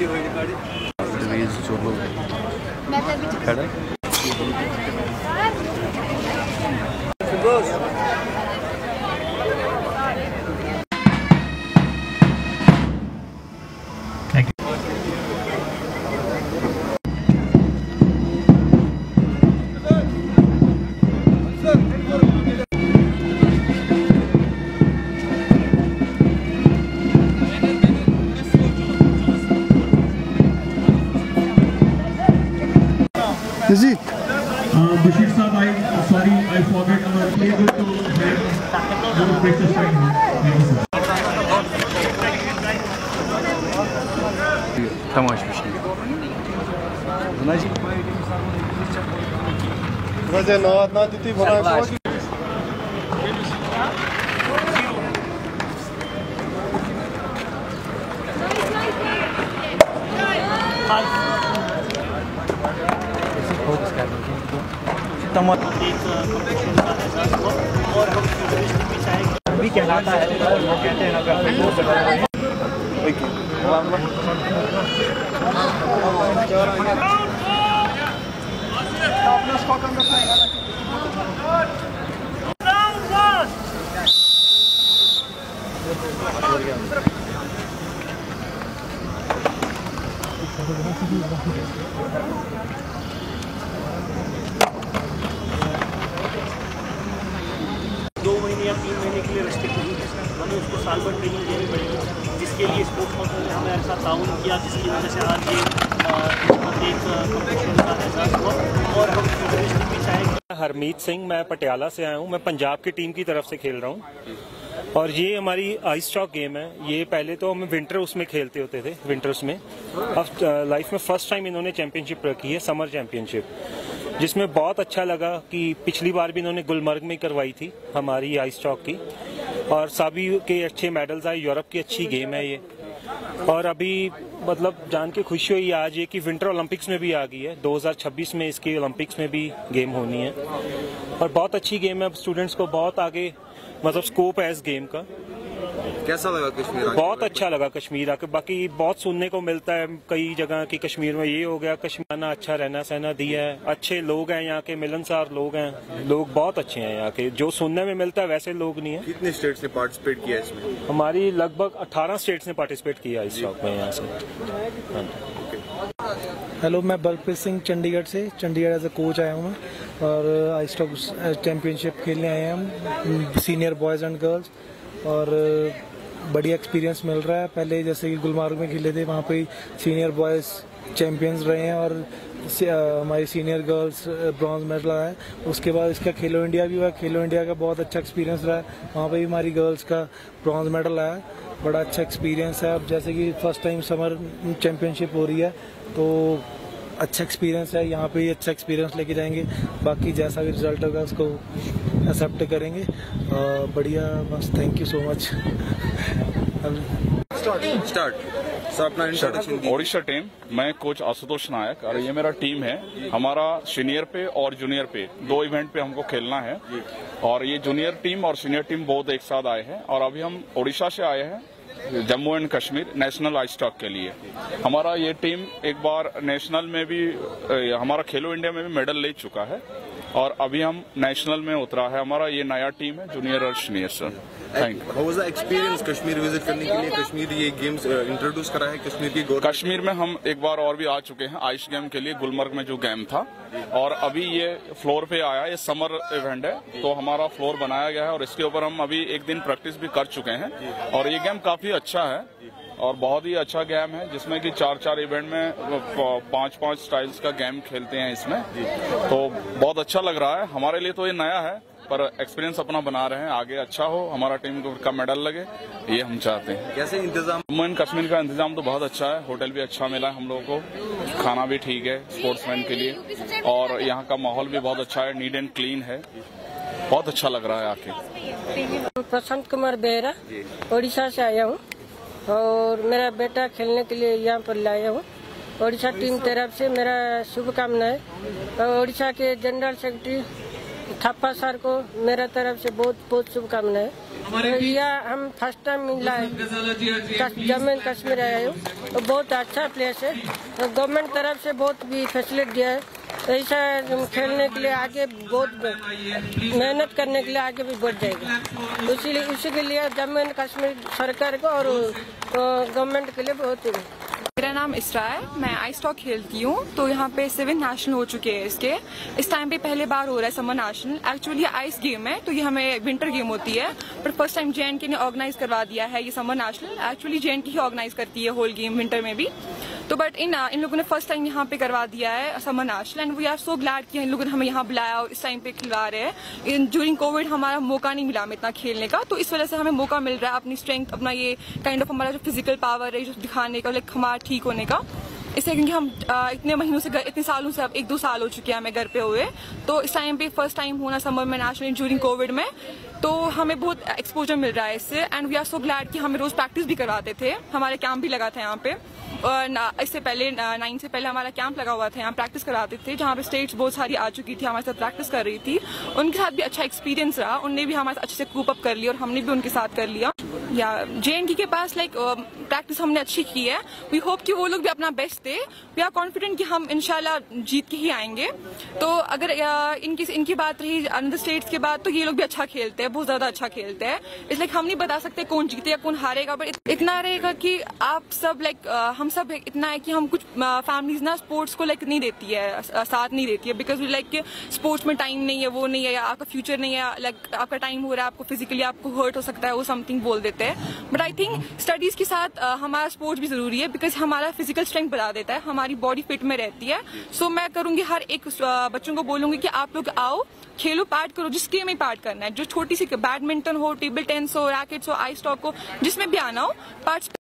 Reis Cholo. मैं तो अभी खड़ा Is it? Uh, Bashir Saab, I sorry, I forget our able to have your precious time. Thank you, sir. Tamam bir şey. Bunacık. Whether not, not the Tamam. भी कहलाता है वो कहते हैं दो से साल भर ट्रेनिंग देनी पड़ेगी। जिसके लिए स्पोर्ट्स काउंसिल ने हमें ऐसा ताउन किया, जिसकी वजह से आज ये एक का एहसास हुआ। और हम भी चाहेंगे हरमीत सिंह, मैं पटियाला से आया हूँ। मैं पंजाब की टीम की तरफ़ से खेल रहा हूँ। और ये हमारी आइस स्टॉक गेम है। ये पहले तो हम विंटर उसमें खेलते होते थे विंटर्स में अब लाइफ में फ़र्स्ट टाइम इन्होंने चैंपियनशिप रखी है समर चैंपियनशिप जिसमें बहुत अच्छा लगा कि पिछली बार भी इन्होंने गुलमर्ग में करवाई थी, हमारी आइस स्टॉक की। और सभी के अच्छे मेडल्स आए, यूरोप की अच्छी गेम है ये। और अभी मतलब जान के खुशी हुई आज ये कि विंटर ओलंपिक्स में भी आ गई है। 2026 में इसकी ओलंपिक्स में भी गेम होनी है। और बहुत अच्छी गेम है स्टूडेंट्स को बहुत आगे मतलब स्कोप है इस गेम का। कैसा लगा कश्मीर आके? बहुत अच्छा लगा कश्मीर आके। बाकी बहुत सुनने को मिलता है कई जगह कि कश्मीर में ये हो गया कश्मीर ना अच्छा रहना सहना दिया है। अच्छे लोग हैं यहाँ के मिलनसार लोग हैं। लोग बहुत अच्छे हैं यहाँ के। जो सुनने में मिलता है वैसे लोग नहीं है। कितने स्टेट्स ने पार्टिसिपेट किया इसमें? हमारी लगभग 18 स्टेट्स ने पार्टिसिपेट किया इस शौक में यहाँ से। हाँ। हेलो मैं बलप्रीत सिंह चंडीगढ़ से। चंडीगढ़ एज ए कोच आया हूँ मैं। और आई स्टॉक चैम्पियनशिप खेलने आए हैं हम। सीनियर बॉयज़ एंड गर्ल्स और बढ़िया एक्सपीरियंस मिल रहा है। पहले जैसे कि गुलमार्ग में खेले थे, वहाँ पे सीनियर बॉयज़ चैम्पियंस रहे हैं और हमारी सीनियर गर्ल्स ब्रॉन्ज मेडल आया है उसके बाद इसका खेलो इंडिया भी हुआ। खेलो इंडिया का बहुत अच्छा एक्सपीरियंस रहा। है वहाँ पे भी हमारी गर्ल्स का ब्रॉन्ज मेडल आया। बड़ा अच्छा एक्सपीरियंस है। अब जैसे कि फ़र्स्ट टाइम समर चैम्पियनशिप हो रही है तो अच्छा एक्सपीरियंस है। यहाँ पे ही अच्छा एक्सपीरियंस लेके जाएँगे। बाकी जैसा भी रिज़ल्ट होगा, उसको एक्सेप्ट करेंगे। बढ़िया बस thank you so much start sir अपना इंट्रोडक्शन ओडिशा टीम मैं कोच आशुतोष नायक। और ये मेरा टीम है। हमारा सीनियर पे और जूनियर पे दो इवेंट पे हमको खेलना है। और ये जूनियर टीम और सीनियर टीम बहुत एक साथ आए हैं। और अभी हम ओडिशा से आए हैं Jammu and Kashmir national ice stock के लिए। हमारा ये टीम एक बार नेशनल में भी हमारा खेलो इंडिया में भी मेडल ले चुका है। और अभी हम नेशनल में उतरा है। हमारा ये नया टीम है जूनियर और senior sir thank you experience Kashmir visit करने के लिए? कश्मीर ये गेम्स इंट्रोड्यूस करा है कश्मीर की कश्मीर में हम एक बार और भी आ चुके हैं आइस गेम के लिए गुलमर्ग में जो गेम था। और अभी ये फ्लोर पे आया ये समर इवेंट है तो हमारा फ्लोर बनाया गया है और इसके ऊपर हम अभी एक दिन प्रैक्टिस भी कर चुके हैं। और ये गेम काफ़ी अच्छा है। और बहुत ही अच्छा गेम है जिसमें कि चार चार इवेंट में पाँच पाँच स्टाइल्स का गेम खेलते हैं इसमें। तो बहुत अच्छा लग रहा है। हमारे लिए तो ये नया है पर एक्सपीरियंस अपना बना रहे हैं। आगे अच्छा हो हमारा टीम को का मेडल लगे ये हम चाहते हैं। कैसे इंतज़ाम? जम्मू एंड कश्मीर का इंतज़ाम तो बहुत अच्छा है। होटल भी अच्छा मिला है हम लोगों को। खाना भी ठीक है स्पोर्ट्समैन के लिए। और यहाँ का माहौल भी बहुत अच्छा है नीट एंड क्लीन है। बहुत अच्छा लग रहा है आके। प्रशांत कुमार बेहरा उड़ीसा से आया हूँ। और मेरा बेटा खेलने के लिए यहाँ पर लाया हूँ। ओडिशा टीम तरफ़ से मेरा शुभकामनाएँ और उड़ीसा के जनरल सेक्रेटरी थापा सर को मेरा तरफ़ से बहुत बहुत शुभकामनाएँ तो यह हम फ़र्स्ट टाइम मिला है। जम्मू एंड कश्मीर आया हूँ। तो बहुत अच्छा प्लेस है। तो गवर्नमेंट तरफ़ से बहुत भी फैसिलिटी दिया है। ऐसा खेलने के लिए आगे बहुत मेहनत करने के लिए आगे भी बढ़ जाएगी। इसीलिए इसी के लिए जम्मू एंड कश्मीर सरकार को और गवर्नमेंट के लिए बहुत मेरा नाम इसरा है। मैं आई स्टॉक खेलती हूँ। तो यहाँ पे सेवन नेशनल हो चुके हैं इसके। इस टाइम पे पहले बार हो रहा है summer national actually ice game है तो ये हमें विंटर गेम होती है। पर फ़र्स्ट टाइम जे ने ऑर्गेनाइज करवा दिया है ये समर नेशनल एक्चुअली जे ही ऑर्गेनाइज करती है होल गेम विंटर में भी। तो बट इन इन लोगों ने फ़र्स्ट टाइम यहाँ पे करवा दिया है summer national and we are so glad कि इन लोगों ने हमें यहाँ बुलाया और इस टाइम पे खिलवा रहे हैं। ज्यूरिंग कोविड हमारा मौका नहीं मिला हमें इतना खेलने का तो इस वजह से हमें मौका मिल रहा है अपनी स्ट्रेंथ अपना ये काइंड ऑफ़ हमारा जो फ़िज़िकल पावर है, जो दिखाने का लाइक हमारा ठीक होने का। इससे क्योंकि हम इतने महीनों से इतने सालों से अब एक दो साल हो चुके हैं हमें घर पे हुए। तो इस टाइम पे फ़र्स्ट टाइम होना समर में नेशनल ड्यूरिंग कोविड में। तो हमें बहुत एक्सपोजर मिल रहा है इससे। And we are so glad कि हमें रोज प्रैक्टिस भी करवाते थे। हमारे कैंप भी लगा था यहाँ पे। इससे पहले नाइन से पहले हमारा कैंप लगा हुआ था। यहाँ प्रैक्टिस कराते थे, जहाँ पे स्टेट्स बहुत सारी आ चुकी थी, हमारे साथ प्रैक्टिस कर रही थी। उनके साथ भी अच्छा एक्सपीरियंस रहा। उनने भी हमारे साथ अच्छे से कूप अप कर लिया और हमने भी उनके साथ कर लिया। या जे के पास लाइक प्रैक्टिस हमने अच्छी की है। वी होप कि वो लोग भी अपना बेस्ट दे। वी आर कॉन्फिडेंट कि हम इनशाला जीत के ही आएँगे। तो अगर इनकी इनकी बात रही अनदर स्टेट्स के बाद तो ये लोग भी अच्छा खेलते हैं, बहुत ज़्यादा अच्छा खेलते हैं। इसलिए हम नहीं बता सकते कौन जीते या कौन हारेगा बट इतना रहेगा कि आप सब लाइक हम सब इतना है कि हम कुछ फैमिलीज़ ना स्पोर्ट्स को लाइक नहीं देती है साथ नहीं देती है। बिकॉज़ लाइक स्पोर्ट्स में टाइम नहीं है, वो नहीं है आपका फ्यूचर नहीं है लाइक आपका टाइम हो रहा है, आपको फिजिकली आपको हर्ट हो सकता है, वो समथिंग बोल देते हैं। बट आई थिंक स्टडीज़ के साथ हमारा स्पोर्ट्स भी ज़रूरी है बिकॉज़ हमारा फ़िज़िकल स्ट्रेंथ बढ़ा देता है हमारी बॉडी फिट में रहती है। सो so, मैं करूँगी हर एक बच्चों को बोलूँगी कि आप लोग आओ खेलो पार्ट करो जिस गेम में पार्ट करना है जो छोटी सी बैडमिंटन हो टेबल टेनिस हो रैकेट्स हो आइस स्टॉक हो जिसमें भी आना हो पार्ट